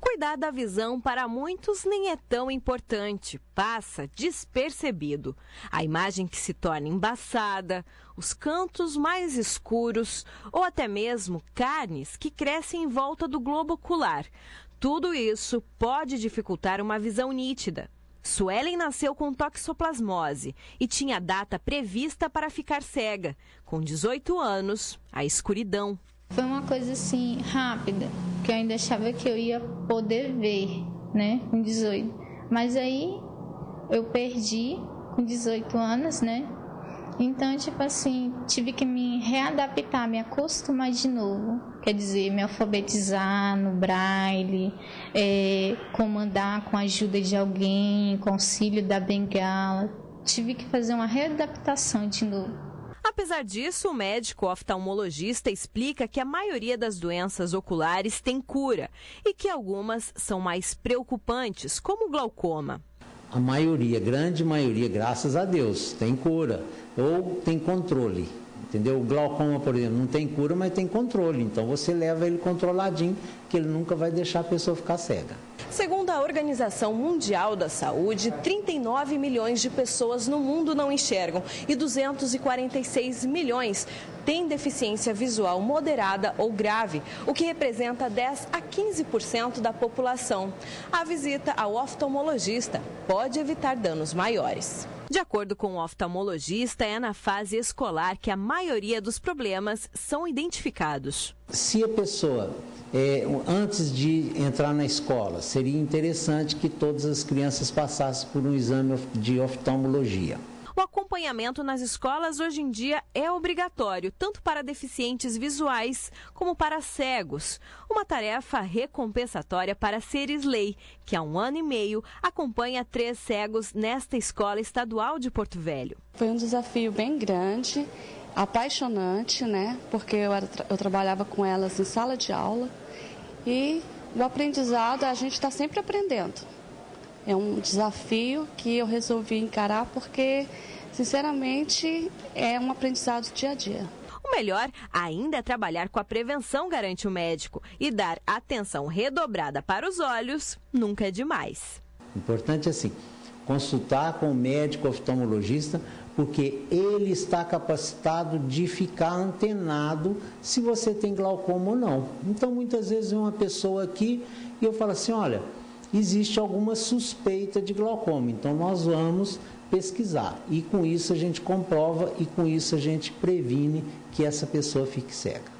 Cuidar da visão para muitos nem é tão importante, passa despercebido. A imagem que se torna embaçada, os cantos mais escuros ou até mesmo carnes que crescem em volta do globo ocular. Tudo isso pode dificultar uma visão nítida. Suelen nasceu com toxoplasmose e tinha data prevista para ficar cega. Com 18 anos, a escuridão. Foi uma coisa assim rápida, que eu ainda achava que eu ia poder ver, né, com 18. Mas aí eu perdi com 18 anos, né? Então, tipo assim, tive que me readaptar, me acostumar de novo. Quer dizer, me alfabetizar no braille, é, comandar com a ajuda de alguém, com auxílio da bengala. Tive que fazer uma readaptação de novo. Apesar disso, o médico oftalmologista explica que a maioria das doenças oculares tem cura e que algumas são mais preocupantes, como o glaucoma. A maioria, grande maioria, graças a Deus, tem cura ou tem controle. Entendeu? O glaucoma, por exemplo, não tem cura, mas tem controle. Então você leva ele controladinho, que ele nunca vai deixar a pessoa ficar cega. Segundo a Organização Mundial da Saúde, 39 milhões de pessoas no mundo não enxergam e 246 milhões têm deficiência visual moderada ou grave, o que representa 10 a 15% da população. A visita ao oftalmologista pode evitar danos maiores. De acordo com o oftalmologista, é na fase escolar que a maioria dos problemas são identificados. Se a pessoa, é, antes de entrar na escola, seria interessante que todas as crianças passassem por um exame de oftalmologia. O acompanhamento nas escolas hoje em dia é obrigatório, tanto para deficientes visuais como para cegos. Uma tarefa recompensatória para Seres Lei, que há um ano e meio acompanha três cegos nesta escola estadual de Porto Velho. Foi um desafio bem grande, apaixonante, né? Porque eu, era, eu trabalhava com elas em sala de aula e o aprendizado a gente está sempre aprendendo. É um desafio que eu resolvi encarar porque, sinceramente, é um aprendizado dia a dia. O melhor ainda é trabalhar com a prevenção, garante o médico, e dar atenção redobrada para os olhos nunca é demais. Importante assim, consultar com o médico oftalmologista, porque ele está capacitado de ficar antenado se você tem glaucoma ou não. Então, muitas vezes, uma pessoa aqui e eu falo assim: olha existe alguma suspeita de glaucoma. Então nós vamos pesquisar e com isso a gente comprova e com isso a gente previne que essa pessoa fique cega.